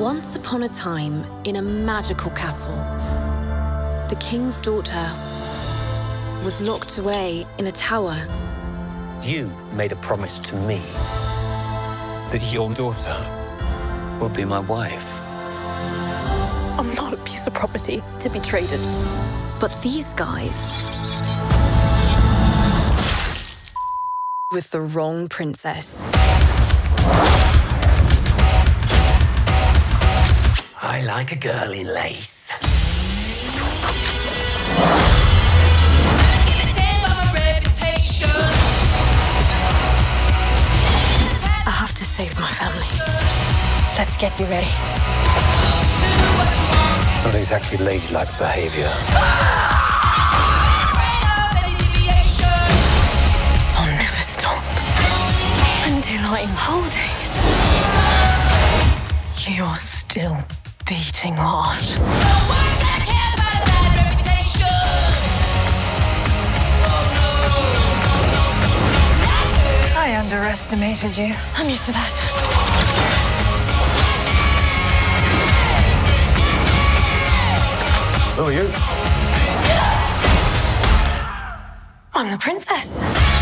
Once upon a time, in a magical castle, the king's daughter was locked away in a tower. You made a promise to me that your daughter will be my wife. I'm not a piece of property to be traded. But these guys with the wrong princess. I like a girl in lace. I have to save my family. Let's get you ready. Not exactly ladylike behavior. I'll never stop until I'm holding. You're still beating hard. I underestimated you. I'm used to that. Who are you? I'm the princess. Reputation.